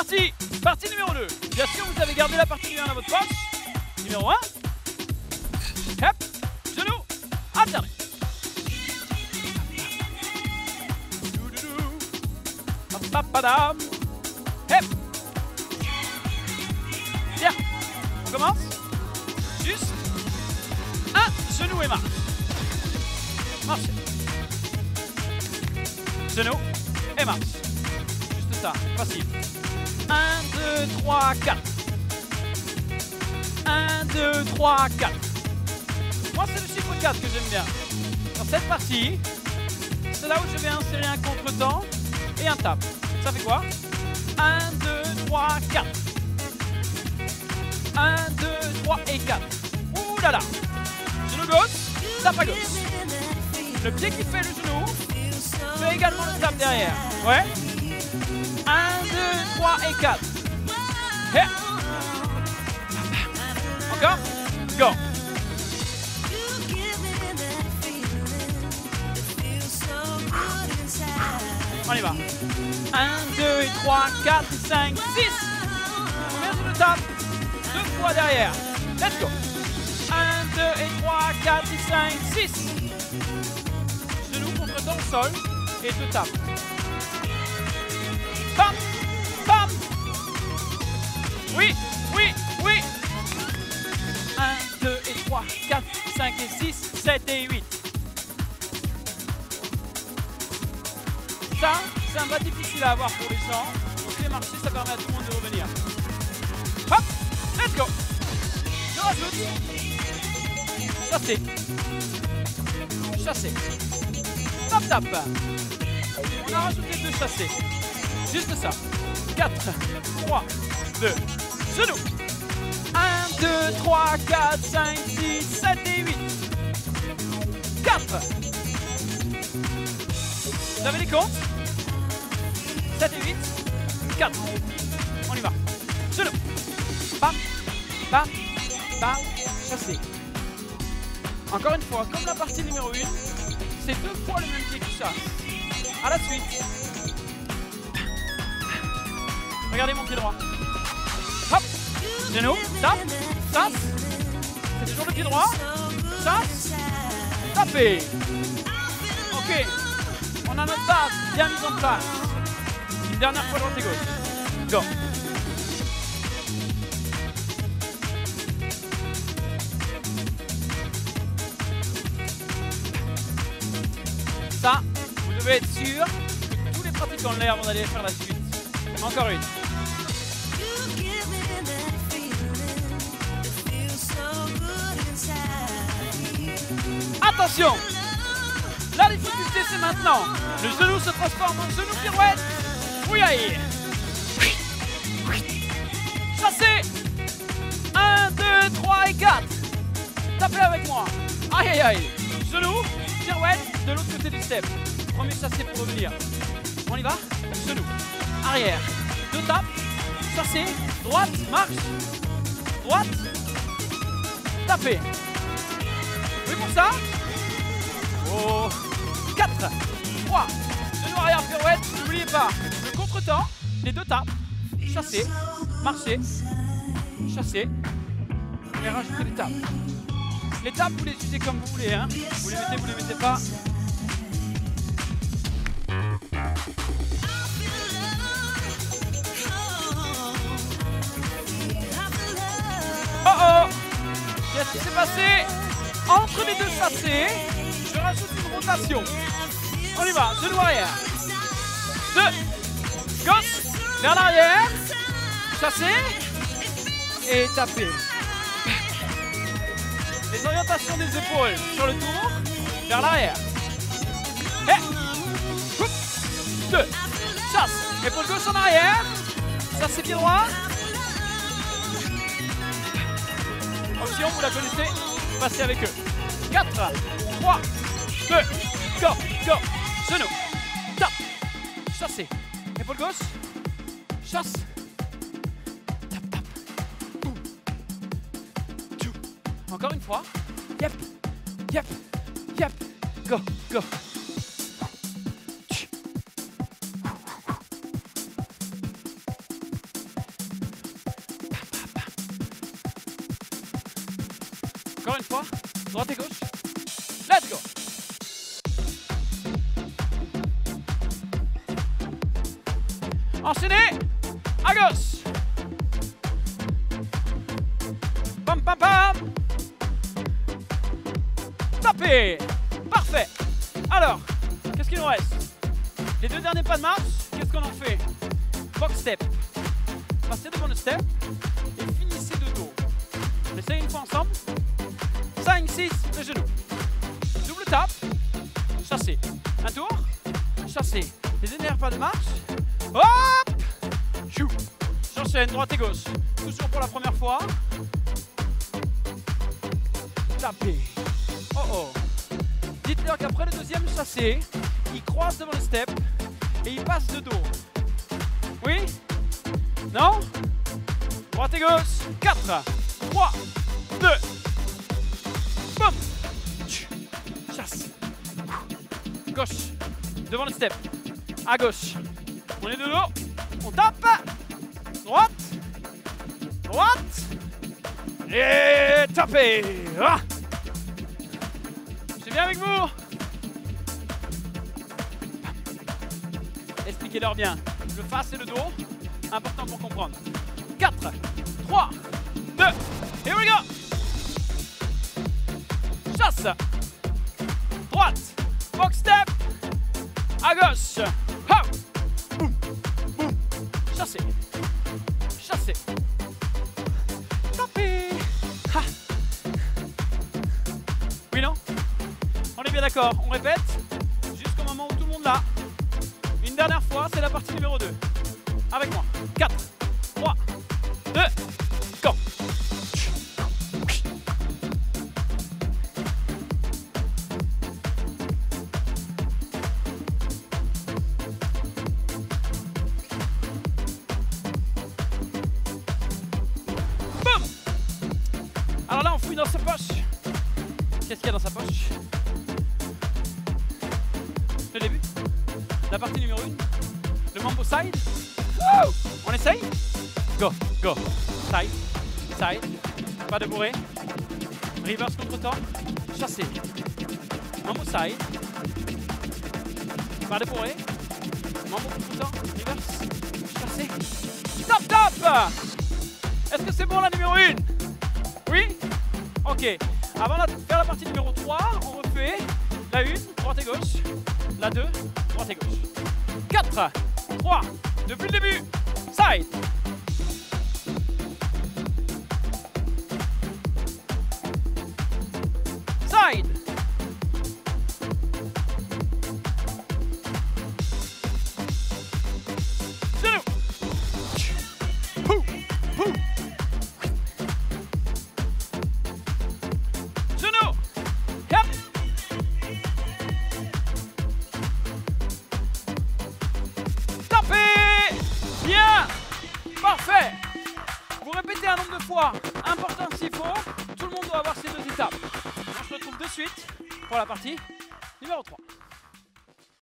parti Partie numéro 2. Bien sûr, vous avez gardé la partie numéro 1 dans votre poche. Numéro 1. Hop, genou, alterné. Papadam. Hop. Bien. On commence. Juste un genou et marche. Marche. Genou et marche. Ça, facile. 1, 2, 3, 4. 1, 2, 3, 4. Moi, c'est le chiffre 4 que j'aime bien. Dans cette partie, c'est là où je vais insérer un contretemps et un tap. Ça fait quoi? 1, 2, 3, 4. 1, 2, 3 et 4. Ouh là là Genou gauche, tap à gauche. Le pied qui fait le genou fait également le tap derrière. Ouais 1, 2, 3 et 4. Hé. Encore? Go On y va. 1, 2 et 3, 4, 5, 6. Combien je le tape Deux fois derrière. Let's go. 1, 2 et 3, 4 et 5, 6. Genou contre ton sol et je tape. Bam Oui, oui, oui 1, 2 et 3, 4, 5 et 6, 7 et 8. Ça, c'est un pas difficile à avoir pour les gens. Donc les marchés, ça permet à tout le monde de revenir. Hop Let's go Je rajoute. Chassé. Chassé. Tap tap. On a rajouté deux chassés. Juste ça. 4, 3, 2, genou. 1, 2, 3, 4, 5, 6, 7 et 8. 4. Vous avez les comptes? 7 et 8. 4. On y va. Genou. Bam, bam, bam, chassé. Encore une fois, comme la partie numéro 1, c'est deux fois le même pied qui chasse. À la suite. Regardez mon pied droit. Hop. Genou. Tape. Tasse. C'est toujours le pied droit. Tasse. Tapez. Ok. On a notre base bien mise en place. Une dernière fois droite et gauche. Go. Ça, vous devez être sûr que tous les pratiquants l'air vont aller faire la suite. Encore une. Attention La difficulté c'est maintenant. Le genou se transforme en genou pirouette. Aïe. Chassez 1, 2, 3 et 4. Tapez avec moi. Aïe, aïe, aïe. Genou, pirouette de l'autre côté du step. Premier chassé pour revenir. On y va? Genou. Arrière. Deux tapes. Chassé. Droite. Marche. Droite. Tapez. Oui pour ça? Oh. 4, 3, genou arrière pirouette. N'oubliez pas le contre-temps. Les deux tapes. Chassé. Marcher. Chassé. Et rajouter les tapes. Les tapes, vous les utilisez comme vous voulez. Hein. Vous les mettez, vous les mettez pas. Oh oh Qu'est-ce qui s'est passé? Entre les deux chassés, je rajoute une rotation. On y va, genou arrière. Deux. Gauche, vers l'arrière. Chasser. Et taper. Les orientations des épaules sur le tour, vers l'arrière. Deux. Chasse. Épaule gauche en arrière. Chassez pied droit. Option, vous la connaissez, passez avec eux. 4, 3, 2, go, go, genou, tape, chassez, épaule gauche, chasse, tape, Ouh. Tchou. encore une fois, yep, yep, yep, go, go. Droite et gauche. Let's go Enchaînez À gauche Pam pam pam Tapez Parfait Alors, qu'est-ce qu'il nous reste? Les deux derniers pas de marche, qu'est-ce qu'on en fait? Box step. Passez devant le step et finissez de dos. On essaye une fois ensemble. 5, 6, le genou. Double tape. Chassez. Un tour. Chassez. Les derniers pas de marche. Hop Chou J'enchaîne droite et gauche. Toujours pour la première fois. Tapez. Oh oh. Dites-leur qu'après le deuxième chassé, il croise devant le step et il passe de dos. Oui? Non? Droite et gauche. 4, 3, 2, Chasse. Gauche. Devant le step. À gauche. On est de dos. On tape. Droite. Droite. Et tapez. Ah C'est bien avec vous Expliquez-leur bien. Le face et le dos. Important pour comprendre. 4, 3, 2, here we go Chasse Droite. Box step. À gauche. Hop Boum. Boum. Ha. Oui, non? On est bien d'accord, on répète jusqu'au moment où tout le monde l'a. Une dernière fois, c'est la partie numéro 2. Avec moi. 4, 3, 2, dans sa poche. Qu'est-ce qu'il y a dans sa poche Le début La partie numéro 1 Le mambo side On essaye Go, go. Side, side. Pas de bourré. Reverse contre temps. Chassé. Mambo side. Pas de bourré. Mambo contre temps. Reverse. Chassé. Top, top Est-ce que c'est bon la numéro 1 Oui? Ok. Avant de faire la partie numéro 3, on refait la 1, droite et gauche. La 2, droite et gauche. 4, 3, depuis le début. Side. Parfait Vous répétez un nombre de fois important s'il faut. Tout le monde doit avoir ces deux étapes. On se retrouve de suite pour la partie numéro 3.